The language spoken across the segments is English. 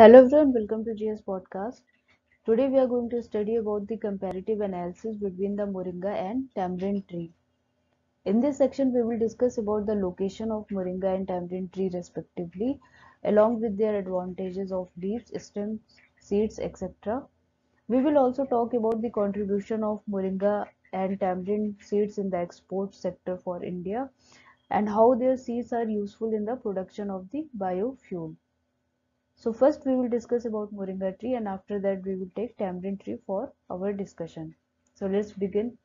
Hello everyone, welcome to GS Podcast. Today we are going to study about the comparative analysis between the moringa and tamarind tree. In this section we will discuss about the location of moringa and tamarind tree respectively, along with their advantages of leaves, stems, seeds, etc. We will also talk about the contribution of moringa and tamarind seeds in the export sector for India and how their seeds are useful in the production of the biofuel. So first we will discuss about moringa tree and after that we will take tamarind tree for our discussion. So let's begin.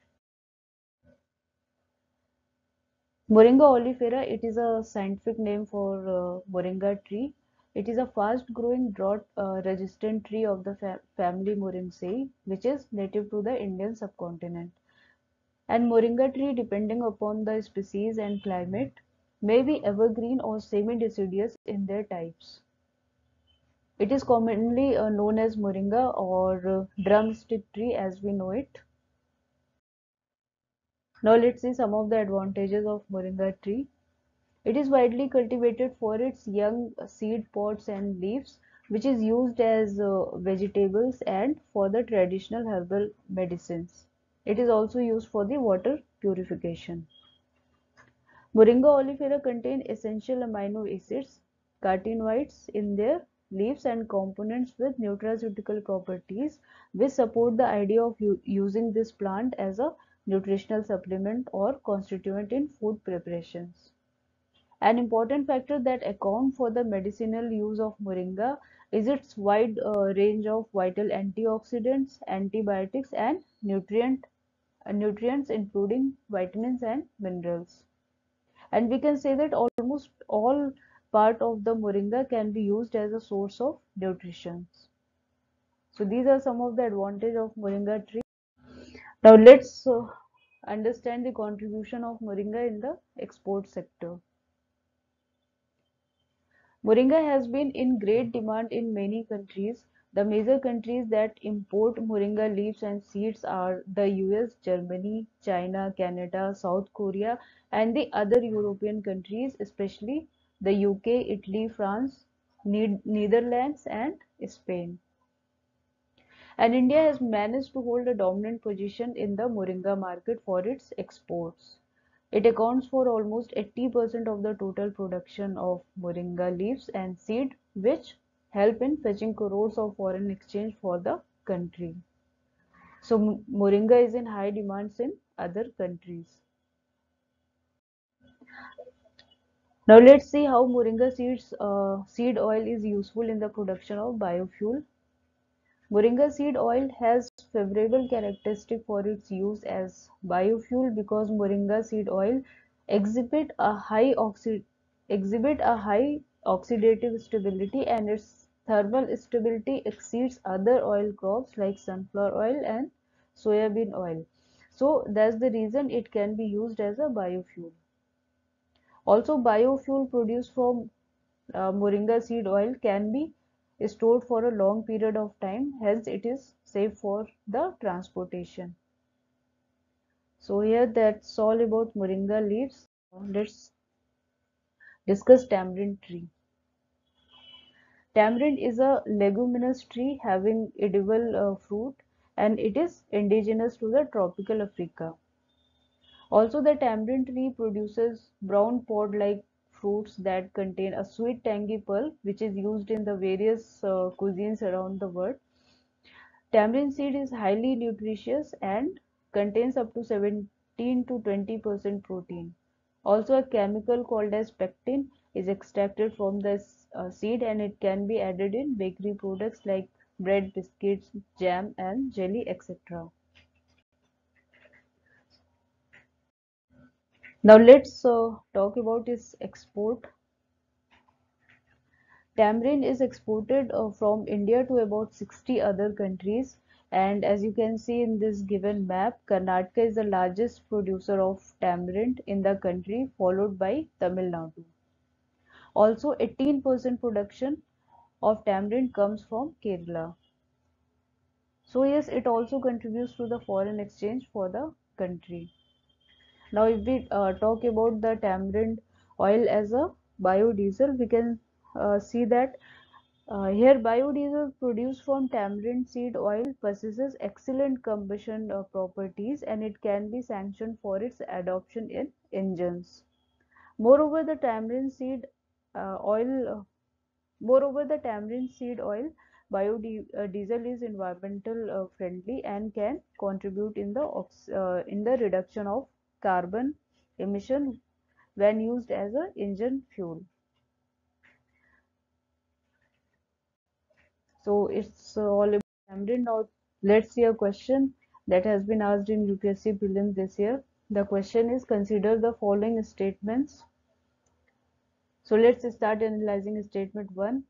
Moringa oleifera, it is a scientific name for uh, moringa tree. It is a fast growing drought uh, resistant tree of the fa family Moringaceae which is native to the Indian subcontinent. And moringa tree depending upon the species and climate may be evergreen or semi-deciduous in their types. It is commonly uh, known as moringa or uh, drumstick tree as we know it. Now let's see some of the advantages of moringa tree. It is widely cultivated for its young seed pods and leaves which is used as uh, vegetables and for the traditional herbal medicines. It is also used for the water purification. Moringa oleifera contain essential amino acids, carotenoids in their leaves and components with nutraceutical properties which support the idea of using this plant as a nutritional supplement or constituent in food preparations. An important factor that account for the medicinal use of moringa is its wide uh, range of vital antioxidants, antibiotics and nutrient, uh, nutrients including vitamins and minerals. And we can say that almost all part of the moringa can be used as a source of nutrition. So these are some of the advantage of moringa tree. Now let's uh, understand the contribution of moringa in the export sector. Moringa has been in great demand in many countries. The major countries that import moringa leaves and seeds are the US, Germany, China, Canada, South Korea and the other European countries, especially the UK, Italy, France, Netherlands and Spain. And India has managed to hold a dominant position in the moringa market for its exports. It accounts for almost 80% of the total production of moringa leaves and seed which help in fetching crores of foreign exchange for the country. So moringa is in high demand in other countries. Now let's see how moringa seeds uh, seed oil is useful in the production of biofuel. Moringa seed oil has favorable characteristic for its use as biofuel because moringa seed oil exhibit a high exhibit a high oxidative stability and its thermal stability exceeds other oil crops like sunflower oil and soybean oil. So that's the reason it can be used as a biofuel. Also, biofuel produced from uh, moringa seed oil can be stored for a long period of time, hence it is safe for the transportation. So here that's all about moringa leaves. Let's discuss tamarind tree. Tamarind is a leguminous tree having edible uh, fruit and it is indigenous to the tropical Africa. Also, the tamarind tree produces brown pod-like fruits that contain a sweet tangy pulp which is used in the various uh, cuisines around the world. Tamarind seed is highly nutritious and contains up to 17 to 20 percent protein. Also, a chemical called as pectin is extracted from the uh, seed and it can be added in bakery products like bread, biscuits, jam and jelly etc. Now let's uh, talk about its export. Tamarind is exported uh, from India to about 60 other countries and as you can see in this given map, Karnataka is the largest producer of tamarind in the country followed by Tamil Nadu. Also 18% production of tamarind comes from Kerala. So yes, it also contributes to the foreign exchange for the country. Now if we uh, talk about the tamarind oil as a biodiesel, we can uh, see that Uh, here biodiesel produced from tamarind seed oil possesses excellent combustion uh, properties and it can be sanctioned for its adoption in engines. Moreover, the tamarind seed uh, oil uh, moreover the tamarind seed oil biodiesel is environmental friendly and can contribute in the in the reduction of carbon emission when used as a engine fuel. So it's all about. Now let's see a question that has been asked in UPSC prelims this year. The question is consider the following statements. So let's start analyzing statement 1.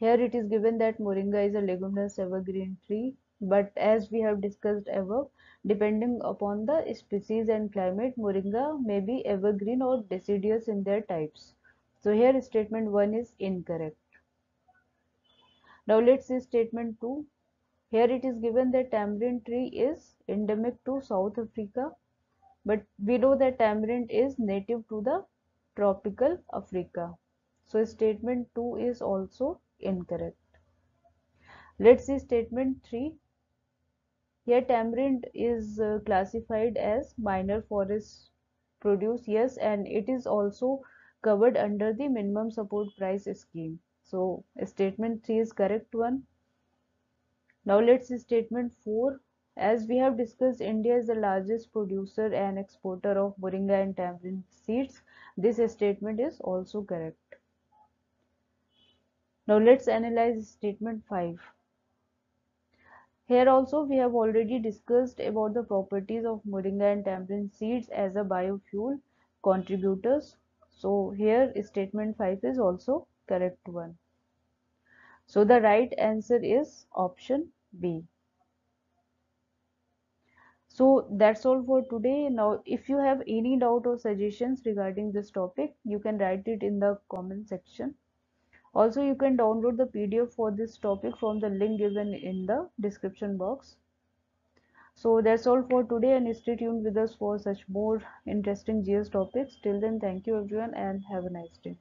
Here it is given that moringa is a leguminous evergreen tree, but as we have discussed above, depending upon the species and climate, moringa may be evergreen or deciduous in their types. So here statement 1 is incorrect. Now let's see statement 2. Here it is given that tamarind tree is endemic to South Africa, but we know that tamarind is native to the tropical Africa. So statement 2 is also incorrect. Let's see statement 3. Here tamarind is uh, classified as minor forest produce. Yes, and it is also covered under the minimum support price scheme. So statement 3 is correct one. Now let's see statement 4. As we have discussed, India is the largest producer and exporter of moringa and tamarind seeds. This statement is also correct. Now let's analyze statement 5. Here also we have already discussed about the properties of moringa and tamarind seeds as a biofuel contributors. So here statement 5 is also correct one. So the right answer is option B. So that's all for today. Now, if you have any doubt or suggestions regarding this topic, you can write it in the comment section. Also, you can download the PDF for this topic from the link given in the description box. So that's all for today and stay tuned with us for such more interesting GS topics. Till then, thank you everyone and have a nice day.